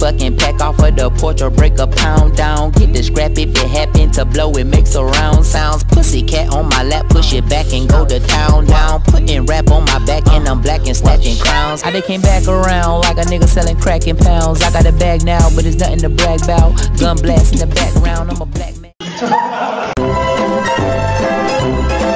fucking pack off of the porch or break a pound down. Get the scrap if it happen to blow, it makes a round sounds. Pussy cat on my lap, push it back and go to town down. Putting rap on my back and I'm black and snatching crowns. I they came back around like a nigga selling crack in pounds. I got a bag now, but it's nothing to brag about. Gun blast in the background, I'm a